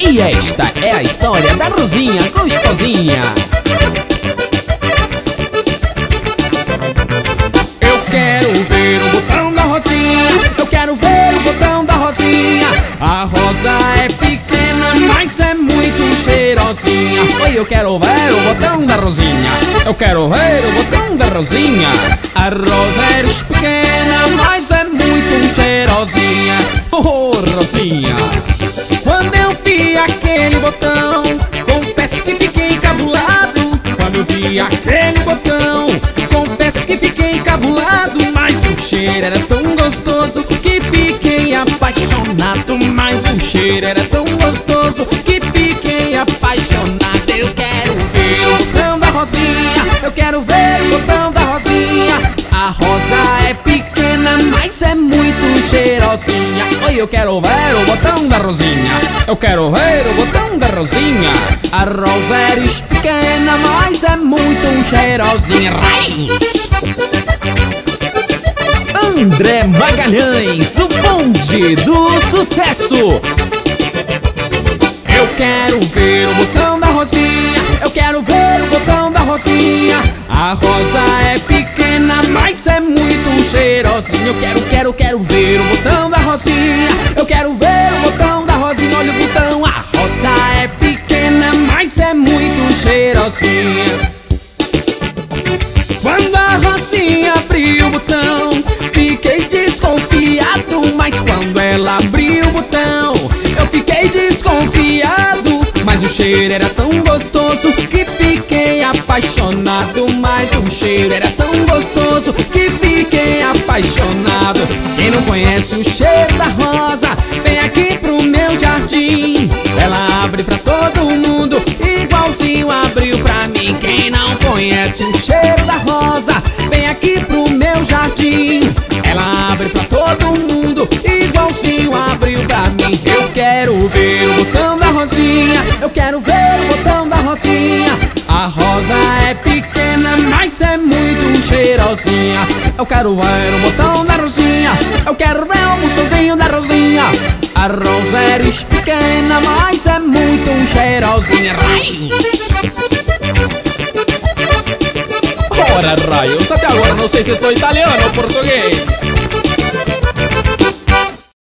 E esta é a história da Rosinha gostosinha. Eu quero ver o botão da Rosinha. Eu quero ver o botão da Rosinha. A rosa é pequena, mas é muito cheirosinha. Oi, eu quero ver o botão da Rosinha. Eu quero ver o botão da Rosinha. A rosa é pequena, mas é muito cheirosinha. Oh, Rosinha. Aquele botão, confesso que fiquei encabulado. Mas o cheiro era tão gostoso que fiquei apaixonado. Mas o cheiro era mas é muito cheirosinha. Oi, eu quero ver o botão da Rosinha. Eu quero ver o botão da Rosinha. A é pequena, mas é muito cheirosinha. André Magalhães, o bonde do sucesso. Eu quero ver o botão da Rosinha. Eu quero ver o botão da Rosinha. A rosa é pequena, cheirosinha. Eu quero, quero, quero ver o botão da Rosinha. Eu quero ver o botão da Rosinha. Olha o botão. A rosa é pequena, mas é muito cheirosinha. Quando a Rosinha abriu o botão, fiquei desconfiado. Mas quando ela abriu o botão, eu fiquei desconfiado. Mas o cheiro era tão gostoso que fiquei apaixonado. Mas o cheiro era tão gostoso que apaixonado. Quem não conhece o cheiro da rosa, vem aqui pro meu jardim. Ela abre pra todo mundo, igualzinho abriu pra mim. Quem não conhece o cheiro da rosa, vem aqui pro meu jardim. Ela abre pra todo mundo, igualzinho abriu pra mim. Eu quero ver o botão da Rosinha, eu quero ver o botão da Rosinha. A rosa é pequena, cheirosinha. Eu quero ver o botão da Rosinha, eu quero ver o botãozinho da Rosinha. A rosa é pequena, mas é muito cheirosinha. Ora, raios, até agora não sei se sou italiano ou português.